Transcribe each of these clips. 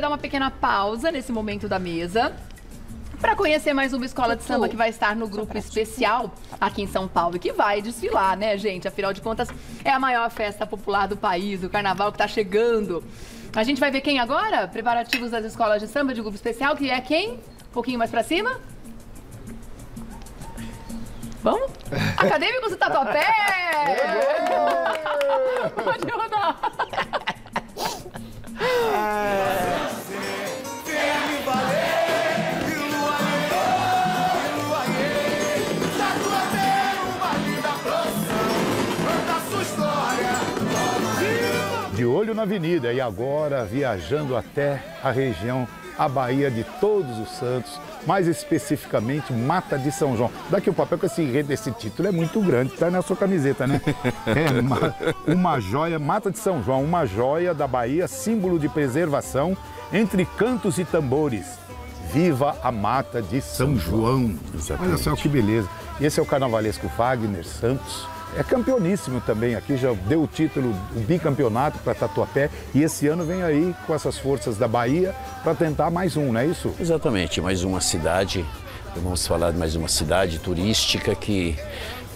vai dar uma pequena pausa nesse momento da mesa para conhecer mais uma escola de samba que vai estar no grupo especial aqui em São Paulo e que vai desfilar, né, gente? Afinal de contas, é a maior festa popular do país, o carnaval que está chegando. A gente vai ver quem agora? Preparativos das escolas de samba de grupo especial, que é quem? Um pouquinho mais para cima. Vamos? Acadêmicos do Tatuapé! Pode rodar! De olho na avenida e agora viajando até a região, a Bahia de Todos os Santos, mais especificamente Mata de São João. Daqui o papel com esse esse título é muito grande, tá na sua camiseta, né? É uma, uma joia, Mata de São João, uma joia da Bahia, símbolo de preservação entre cantos e tambores. Viva a Mata de São João. Olha só que beleza. Esse é o carnavalesco Wagner Santos. É campeoníssimo também aqui, já deu o título, o bicampeonato para Tatuapé e esse ano vem aí com essas forças da Bahia para tentar mais um, não é isso? Exatamente, mais uma cidade, vamos falar de mais uma cidade turística que,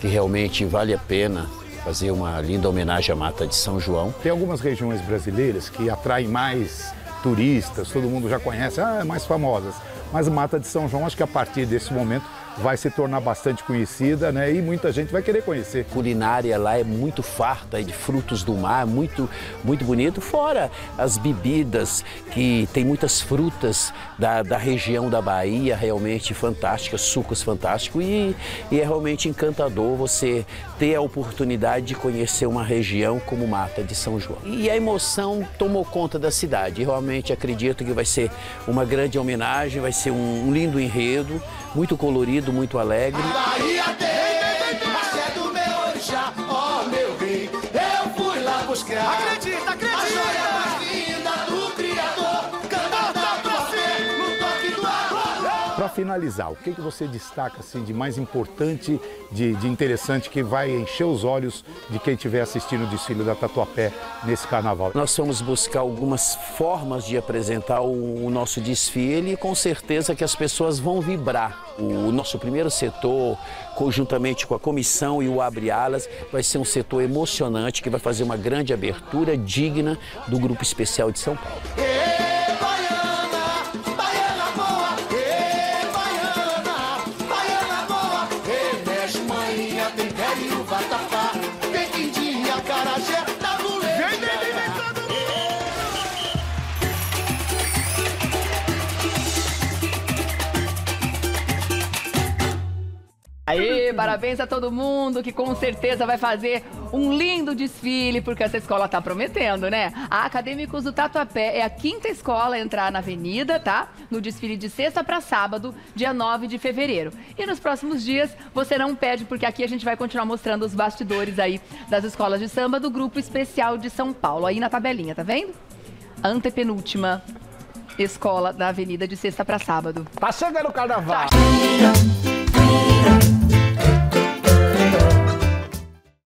que realmente vale a pena fazer uma linda homenagem à Mata de São João. Tem algumas regiões brasileiras que atraem mais turistas, todo mundo já conhece, ah, é mais famosas. Mas a Mata de São João, acho que a partir desse momento vai se tornar bastante conhecida, né? E muita gente vai querer conhecer. A culinária lá é muito farta de frutos do mar, muito muito bonito. Fora as bebidas que tem muitas frutas da, da região da Bahia, realmente fantásticas, sucos fantásticos e, e é realmente encantador você ter a oportunidade de conhecer uma região como Mata de São João. E a emoção tomou conta da cidade. Realmente acredito que vai ser uma grande homenagem, vai ser um lindo enredo, muito colorido, muito alegre. Mas é do meu ó meu rei. Eu fui lá buscar. Para finalizar, o que, que você destaca assim, de mais importante, de, de interessante, que vai encher os olhos de quem estiver assistindo o desfile da Tatuapé nesse carnaval? Nós fomos buscar algumas formas de apresentar o, o nosso desfile e com certeza que as pessoas vão vibrar. O, nosso primeiro setor, conjuntamente com a comissão e o Abre Alas, vai ser um setor emocionante que vai fazer uma grande abertura digna do Grupo Especial de São Paulo. Aê, parabéns a todo mundo que com certeza vai fazer um lindo desfile, porque essa escola tá prometendo, né? A Acadêmicos do Tatuapé é a quinta escola a entrar na avenida, tá? No desfile de sexta para sábado, dia 9 de fevereiro. E nos próximos dias você não perde, porque aqui a gente vai continuar mostrando os bastidores aí das escolas de samba do Grupo Especial de São Paulo. Aí na tabelinha, tá vendo? Antepenúltima escola da avenida de sexta para sábado. Tá chegando o carnaval. Tira, tira. Yeah.